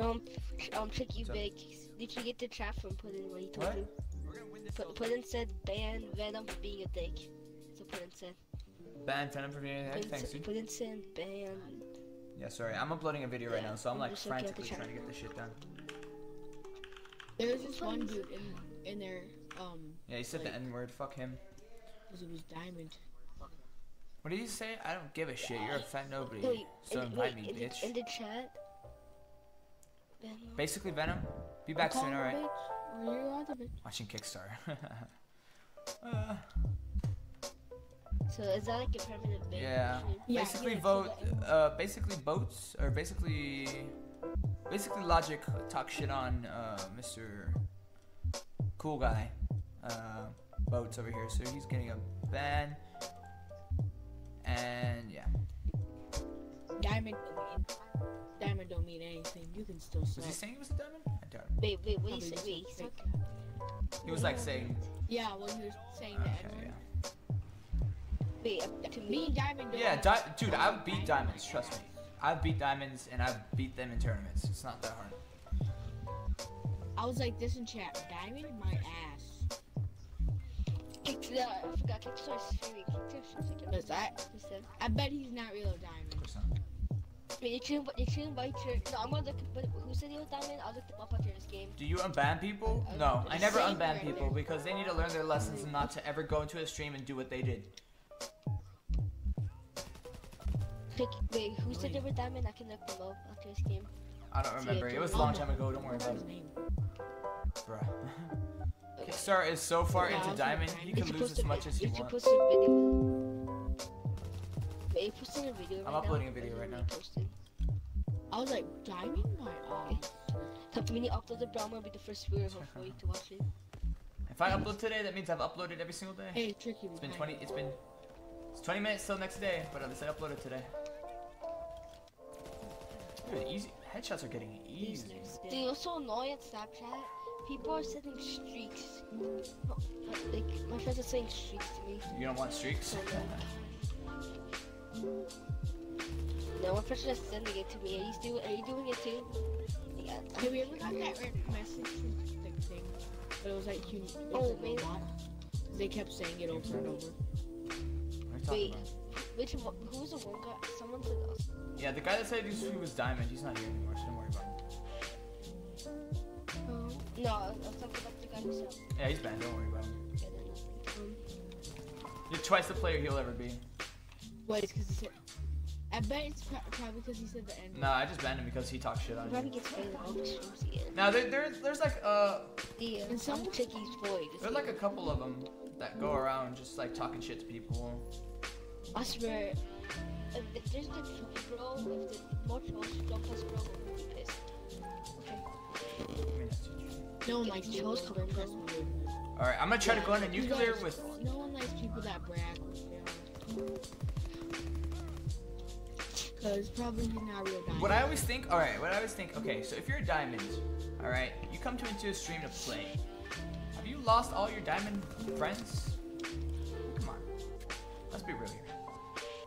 Um, um, trick you So- big. Did you get the chat from Puddin what he told What? you? Put, Puddin said ban Venom for being a dick. So Puddin said. Ban Venom for being a Puddin Thanks, said, dude. Puddin said ban. Yeah, sorry. I'm uploading a video right Yeah, now, so I'm I'm like just looking at the frantically chat. trying to get this shit done. There was this one dude in in there, um, Yeah, he said the N word. Fuck him. 'cause it was Diamond. What did he say? I don't give a shit. You're a fat nobody. Wait, So in, invite wait, me, in, bitch. The, in the chat. Venom. Basically, Venom. Be back soon, alright? Or you're bitch. Watching Kickstarter. uh, So is that like a permanent ban? yeah. Yeah, Basically, yeah, vote. Uh, basically, boats or basically, basically, logic talk shit on uh, Mr. Cool Guy. Uh, boats over here, so he's getting a ban. And yeah, Diamond don't mean Diamond don't mean anything. You can still was he saying he was a diamond? I doubt it. Wait, wait, what do you Probably say? just Wait, a he's fake He was like saying, Yeah, when he was saying okay, the N-word. yeah. Wait, uh, to Me me, Diamond Yeah, di- dude, I've beat diamonds. Trust me, I've beat diamonds and I've beat them in tournaments. It's not that hard. I was like this in chat. Diamond, my ass. kicked the. I forgot Kickstarter streaming. Kickstarter streaming. Cause I, He said. I bet he's not real Diamond. Of course not. Wait, you should, you should invite your. No, I'm gonna look. But who said was diamond? I'll look them up after this game. Do you unban people? Uh, no, I never unban people there. because they need to learn their lessons and not to ever go into a stream and do what they did. Pick, wait, who said they were diamond? I can look them up after this game. I don't remember. It was a long time ago. Don't worry about it, bruh. Kickstarter is so far Yeah, into diamond, he you can lose as much as he you wants. A video. Wait, you posting a video I'm uploading now? a video right now. I was like Diamond, my ass. Come when you upload the I'm gonna be the first viewer hopefully to watch it. If I upload today, that means I've uploaded every single day. Hey, tricky. It's been 20. It's been. It's 20 minutes till next day, but at least I uploaded today. Dude, easy headshots are getting easy. Dude, what's so annoying on Snapchat? People are sending streaks. Like, my friends are saying streaks to me. You don't want streaks? No, my friends are just sending it to me. Are you, do, are you doing it too? Yeah. Have you ever got that random message thing? But it was like you. Oh, a man. They kept saying it over and over. What are you talking Wait, about? which one? Who's the one guy? Someone said us. Yeah, the guy that said he was- diamond, he's not here anymore, so don't worry about him. Oh. No, I was talking about the guy who said. Yeah, he's banned, don't worry about him. Yeah, they're nothing. Um, You're twice the player he'll ever be. Wait, it's because he said. I bet it's probably because he said the N. Nah, I just banned him because he talks shit on probably you. gets paid all the streams again. Now there, there, there's like uh, Yeah, And some- I'm Chicky's boy. there's like a couple of them that go around just like talking shit to people. I swear, if if there's the bro, if the more trolls don't press bro, I'm be pissed. Okay. I mean, that's huge. No one likes the people. trolls that come press bro. All right, I'm gonna try to go into You nuclear guys- with. No one likes people that brag. Because probably he's not a real diamond. What I always think, all right, what I always think, okay, so if you're a diamond, all right, you come to into a stream to play. Have you lost all your diamond friends? Come on, let's be real here.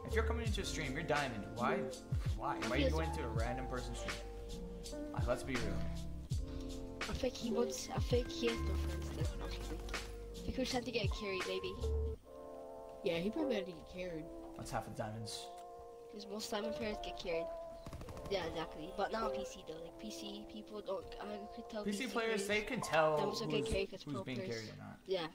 If you're coming into a stream, you're diamond. Why? Why? Why are you going to a random person's stream? Like, let's be real. I think he wants. I think he has no friends there. Actually, I think we're trying to get carried, maybe. Yeah, he probably had to get carried. That's half the diamonds. Because most Simon players get carried. Yeah, exactly. But not on PC though. Like PC people don't. I could tell. PC players, they can tell Them also get who's, carried 'cause who's pro being players- carried or not. Yeah.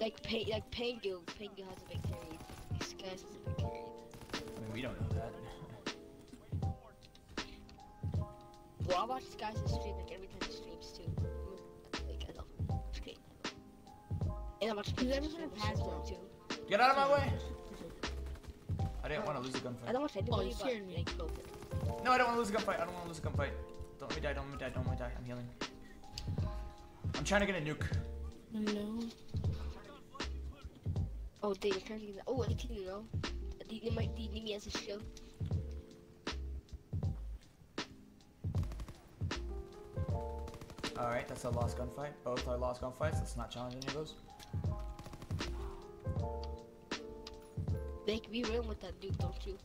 Like pay, like Pangu. Pangu hasn't been carried. These guys hasn't been carried. I mean, we don't know that. Well, I watch this guy's stream like every time he streams too. Like I know. It's great. And I watch He's Pikachu ever stream been a too. Get out of my way! I didn't want to lose a I gunfight. don't watch anybody you're but me. like No, I don't want to lose a gunfight. I don't want to lose a gunfight. Don't let me die. Don't let me die. Don't let me die. I'm healing. I'm trying to get a nuke. No. Oh, dang, I'm trying to get that. Oh, 18 you know. Do you might do you need me as a shield? All right, that's a lost gunfight. Both are lost gunfights. Let's not challenge any of those. Make me run with that dude, don't you?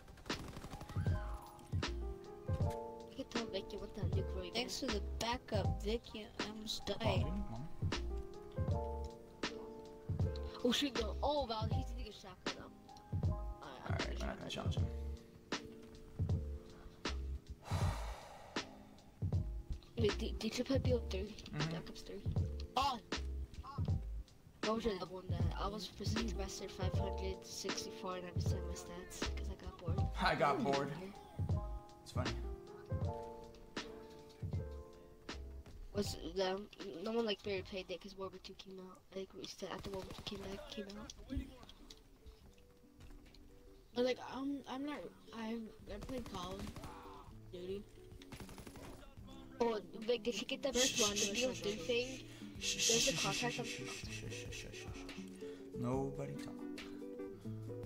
Get Thanks for the backup, Vicky. I almost Oh, died. Oh shit, no. Oh, Val, he's gonna get shotgun up. Alright, Alright, we're gonna challenge him. Wait, did, did you play BO3? Mhm. Black Ops 3? Oh! What was your level on that? I was physics master 564 and I was saying my stats because I got bored. I got bored. It's funny. Was um, no one like barely played it because World War 2 came out. Like we said after World War 2 came back came out. But like I'm I'm not I I played Call of Duty. Oh, like did you get the First one, the first one. BO3 thing? There's a contract. Nobody talk.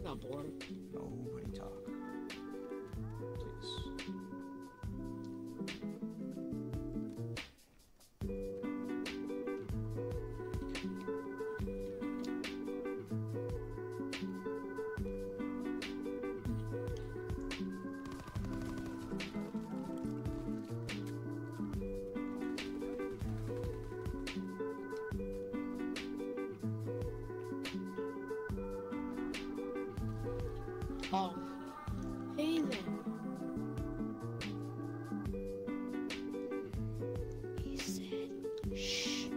Not bored. Nobody talk. Hey then. He said, shh.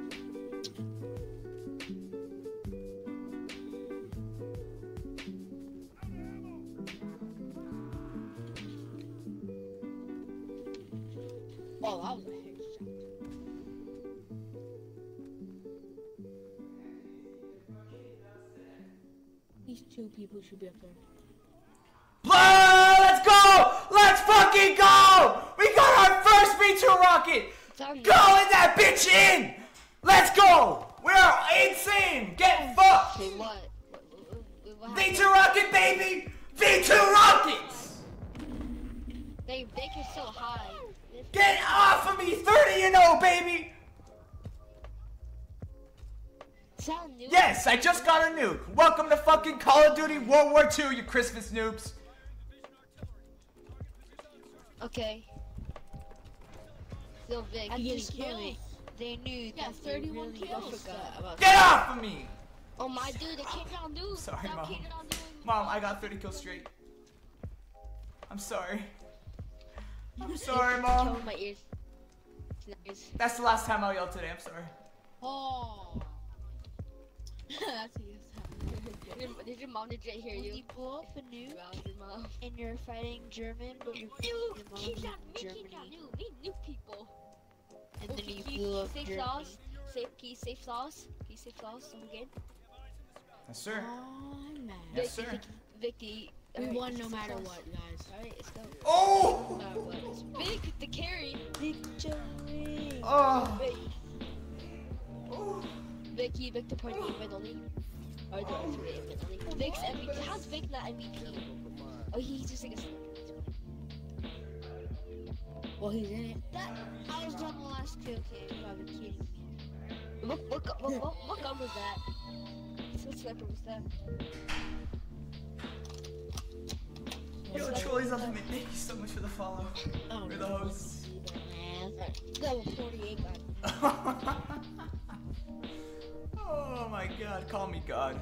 Oh, that was a headshot. These two people should be up there. Blood! Let's go! Let's fucking go! We got our first V2 rocket! Go in that bitch in! Let's go! We're insane! Get fucked! Say what? What, what, what happened? V2 rocket, baby! V2 rockets! They they get so high. Get off of me! 30 and 0, baby! Yes, I just got a nuke. Welcome to fucking Call of Duty World War II, you Christmas noobs. Okay. Still Vic. I'm you getting. They knew Yeah, that they 31 really kills. forgot about Get off of me! Oh my dude, they kicked on dude. Sorry, Mom. kicking. Mom, I got 30 kills straight. I'm sorry. I'm sorry, Mom. My ears. Ears. That's the last time I'll yell today, I'm sorry. Oh. That's a yes. Did your, did your mom legit hear you? you blow up a nuke your and you're fighting German, but your, Nuke! your Keep mom's that, in me keep that Germany, nuke. Me nuke people. and Oh, then you you blew up safe Germany. sauce? Safe key, safe sauce. Key, safe sauce. I'm good. Yes, sir. Oh, I'm mad. Yes, sir. Vicky, Vicky. We alright, won no matter sauce. what, guys. Alright, let's go. Oh! No matter big, the carry. Victory! Oh! Vic, oh. Vicky, Victor point the event only. Or the three event only. Vic's MVP. How's Vic not MVP? Oh, he's just like a sniper. Well, he's in it. That I was on the last kill cam. You gotta be kidding me. What, what, what, what, what gun was that? What sniper was that? Yo, Troy's Ultimate, thank you so much for the follow. Oh, We're the hosts. Level 48 gun. oh my god, call me God.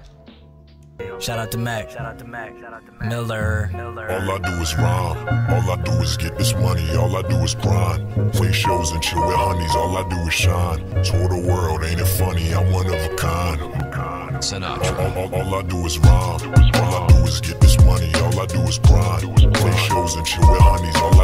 Shout out to Mac. Shout out to Mac. Shout out to Mac. Miller. Miller. All I do is rhyme. All I do is get this money. All I do is grind. Play shows and chill with honeys. All I do is shine. Tour the world, ain't it funny? I'm one of a kind. All, Sinatra. all, all, all I do is rhyme. All I do is get this money. All I do is grind. Play shows and chill with honeys. All